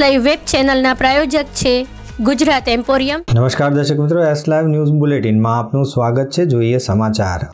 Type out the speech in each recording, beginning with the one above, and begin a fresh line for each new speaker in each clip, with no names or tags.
Live web ચેનલના પ્રાયોજક છે Gujarat emporium.
નમસ્કાર દર્શક મિત્રો એસ લાઈવ ન્યૂઝ બુલેટિનમાં આપનું સ્વાગત છે. જોઈએ સમાચાર.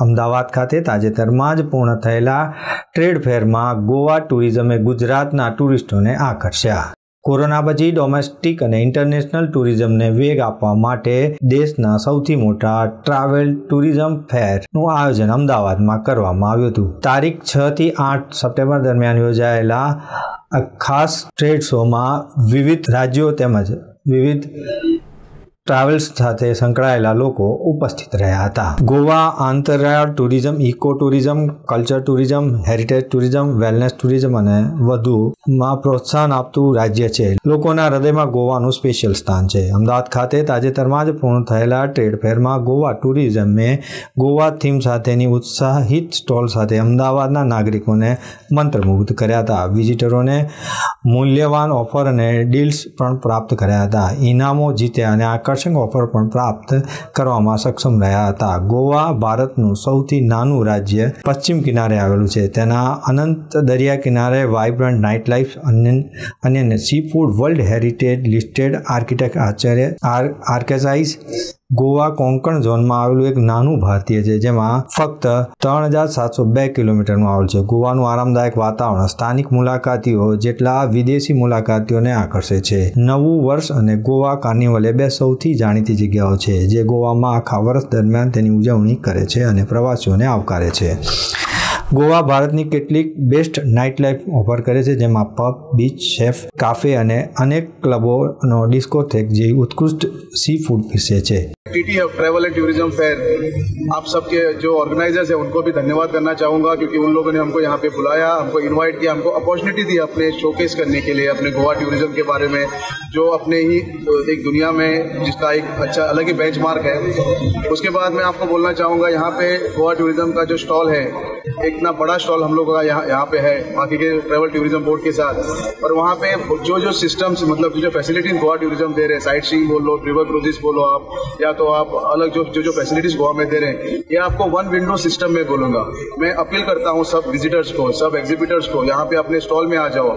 અમદાવાદ ખાતે તાજેતરમાં જ પૂર્ણ થયેલા ટ્રેડ ફેરમાં ગોવા ટુરિઝમે ગુજરાતના ટુરિસ્ટોને આકર્ષ્યા. કોરોના પછી ડોમેસ્ટિક અને ઇન્ટરનેશનલ ટુરિઝમને વેગ આપવા માટે દેશના સૌથી મોટા ટ્રાવેલ ટુરિઝમ ફેરનું આયોજન અમદાવાદમાં કરવામાં આવ્યું હતું. તારીખ છ થી આઠ સપ્ટેમ્બર દરમિયાન યોજાયેલા આ ખાસ ટ્રેડ શોમાં વિવિધ રાજ્યો તેમજ વિવિધ ટ્રાવેલ્સ સાથે સંકળાયેલા લોકો ઉપસ્થિત રહ્યા હતા. ગોવા આંતરિયાળ tourism, eco tourism, culture tourism, heritage tourism, wellness tourism અને વધુમાં પ્રોત્સાહન આપતું રાજ્ય છે. લોકોના હૃદયમાં ગોવાનું સ્પેશિયલ સ્થાન છે. અમદાવાદ ખાતે તાજેતરમાં જ પૂર્ણ થયેલા ટ્રેડ ફેરમાં ગોવા ટુરિઝમે ગોવા થીમ સાથેની ઉત્સાહિત સ્ટોલ સાથે અમદાવાદના નાગરિકોને મંત્રમુગ્ધ કર્યા હતા. વિઝિટરોને મૂલ્યવાન ઓફર અને ડીલ્સ પણ પ્રાપ્ત કર્યા હતા. ઇનામો જીત્યા અને આકર્ષક ઓફર પણ પ્રાપ્ત કરવામાં સક્ષમ રહ્યા હતા. ગોવા ભારતનું સૌથી નાનું રાજ્ય પશ્ચિમ કિનારે આવેલું છે. તેના અનંત દરિયા કિનારે વાઇબ્રન્ટ નાઇટ લાઈફ અને sea food world heritage listed architect આચાર્ય આર્કેસાઇઝ ગોવા કોંકણ ઝોનમાં આવેલું એક નાનું ભારતીય છે, જેમાં ફક્ત ત્રણ હજાર સાતસો બે કિલોમીટરનું આવેલ છે. ગોવાનું આરામદાયક વાતાવરણ, સ્થાનિક મુલાકાતીઓ જેટલા વિદેશી મુલાકાતીઓને આકર્ષે છે. નવું વર્ષ અને ગોવા કાર્નિવલ એ બે સૌથી જાણીતી જગ્યાઓ છે, જે ગોવામાં આખા વર્ષ દરમિયાન તેની ઉજવણી કરે છે અને પ્રવાસીઓને આવકારે છે. ગોવા ભારતની કેટલીક બેસ્ટ નાઇટ લાઈફ ઓફર કરે છે, જેમાં પબ, બીચ, શેફ, કાફે અને અનેક ક્લબોનો ડિસ્કોથેક જેવી ઉત્કૃષ્ટ સી ફૂડ પીરસે છે.
TT travel and tourism fair आप सबके जो ऑर्गेनाइजर्स हैं, उनको भी धन्यवाद करना चाहूँगा, क्योंकि उन लोगों ने हमको यहाँ पे बुलाया, हमको इनवाइट किया, हमको अपॉर्चुनिटी दी अपने शोकेस करने के लिए, अपने गोवा टूरिज़्म के बारे में, जो अपने ही एक दुनिया में जिसका एक अच्छा अलग ही बेंच है। उसके बाद मैं आपको बोलना चाहूँगा, यहाँ पे गोवा टूरिज़्म का जो स्टॉल है इतना बड़ा स्टॉल हम लोगों का यहाँ यहाँ पे है, बाकी के ट्रैवल टूरिज़्म बोर्ड के साथ। और वहाँ पे जो जो सिस्टम्स मतलब जो फैसिलिटीज़ गोवा टूरिज़्म दे रहे हैं साइट सीइंग बोलो रिवर क्रूजिस बोलो आप, या तो आप अलग जो जो जो फैसिलिटीज़ गोवा में दे रहे हैं, ये आपको वन विंडो सिस्टम में बोलूँगा। मैं अपील करता हूँ सब विजिटर्स को, सब एग्जीबिटर्स को, यहाँ पे अपने स्टॉल में आ जाओ।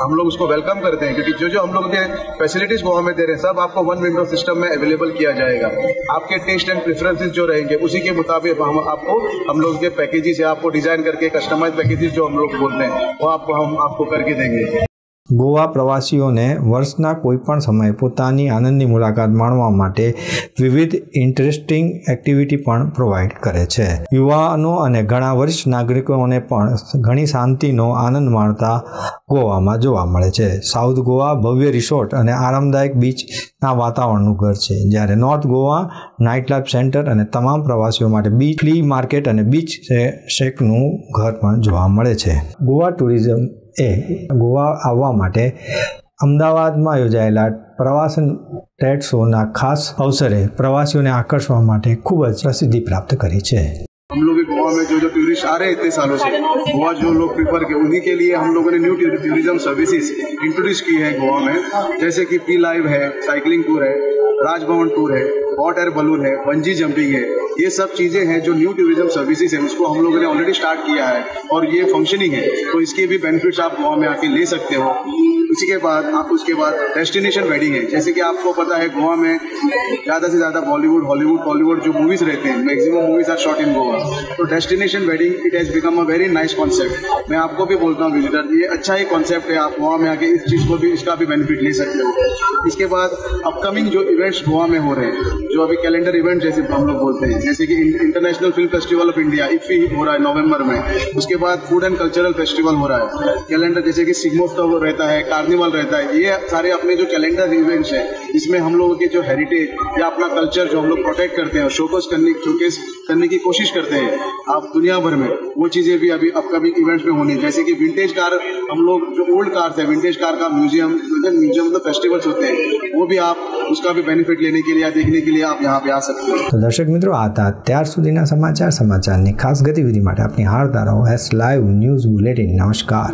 हम लोग उसको वेलकम करते हैं, क्योंकि जो जो हम लोग के फैसिलिटीज़ गोवा में दे रहे हैं, सब आपको वन विंडो सिस्टम में अवेलेबल किया जाएगा। आपके टेस्ट एंड प्रेफरेंसेज जो रहेंगे, उसी के मुताबिक हम आपको, हम लोग के पैकेजेस या आपको डिज़ाइन करके कस्टमाइज पैकेजेस जो हम लोग बोलते हैं, वो आपको, हम आपको करके देंगे।
ગોવા પ્રવાસીઓને વર્ષના કોઈપણ સમયે પોતાની આનંદની મુલાકાત માણવા માટે વિવિધ ઇન્ટરેસ્ટિંગ એક્ટિવિટી પણ પ્રોવાઈડ કરે છે. યુવાનો અને ઘણા વરિષ્ઠ નાગરિકોને પણ ઘણી શાંતિનો આનંદ માણતા ગોવામાં જોવા મળે છે. સાઉથ ગોવા ભવ્ય રિસોર્ટ અને આરામદાયક બીચના વાતાવરણનું ઘર છે. જ્યારે north Goa night life centre અને તમામ પ્રવાસીઓ માટે બીચ ફ્લી માર્કેટ અને બીચ શેકનું ઘર પણ જોવા મળે છે. ગોવા ટુરિઝમ એ ગોવા આવવા માટે અમદાવાદમાં યોજાયેલા પ્રવાસન ટ્રેડ શોના ખાસ અવસરે પ્રવાસીઓને આકર્ષવા માટે ખૂબ જ પ્રસિદ્ધિ પ્રાપ્ત કરી છે
हम लोग गोवा में जो जो टूरिस्ट आ रहे हैं इतने सालों से गोवा जो लोग प्रीफर किए उन्हीं के लिए हम लोगों ने न्यू टूरिज्म सर्विसेज इंट्रोड्यूस की है गोवा में जैसे कि पी लाइव है साइकिलिंग टूर है राजभवन टूर है हॉट एयर बलून है बंजी जंपिंग है ये सब चीज़ें हैं जो न्यू टूरिज्म सर्विसेज हैं उसको हम लोगों ने ऑलरेडी स्टार्ट किया है और ये फंक्शनिंग है तो इसके भी बेनिफिट्स आप गोवा में आके ले सकते हो इसी के बाद, आप उसके बाद डेस्टिनेशन वेडिंग है। जैसे कि आपको पता है, गोवा में ज़्यादा से ज़्यादा बॉलीवुड हॉलीवुड टॉलीवुड जो मूवीज़ रहते हैं maximum movies are shot in Goa तो destination wedding it has become a very nice concept मैं आपको भी बोलता हूँ विजिटर ये अच्छा ही कॉन्सेप्ट है। आप गोवा में आके इस चीज़ को भी, इसका भी बेनिफिट ले सकते हो। इसके बाद अपकमिंग जो इवेंट्स गोवा में हो रहे हैं, जो अभी कैलेंडर इवेंट जैसे हम लोग बोलते हैं, जैसे कि international film festival of India IFFI हो रहा है नवंबर में, उसके बाद फ़ूड एंड कल्चरल फेस्टिवल हो रहा है। कैलेंडर जैसे कि सिग्मोत्सव रहता है कार्निवल कार्निवल रहता है, ये सारे अपने जो कैलेंडर इवेंट्स हैं, इसमें हम लोगों के जो हेरिटेज या अपना कल्चर जो हम लोग प्रोटेक्ट करते हैं शोकस करने शोकेस करने की कोशिश करते हैं, आप दुनिया भर में, वो चीज़ें भी अभी अपकमिंग इवेंट्स में होनी जैसे कि विंटेज कार हम लोग जो ओल्ड कार्स थे विंटेज कार का म्यूज़ियम म्यूज़ियम मतलब फेस्टिवल्स मतलब होते हैं, वो भी आप, उसका भी बेनिफिट लेने के लिए या देखने के लिए आप यहाँ पे आ सकते हैं।
तो દર્શક મિત્રો આ હતા અત્યાર સુધીના સમાચાર સમાચારની ખાસ ગતિવિધિ માટે આપની હાર ધારાઓ એસ લાઈવ ન્યૂઝ બુલેટિન નમસ્કાર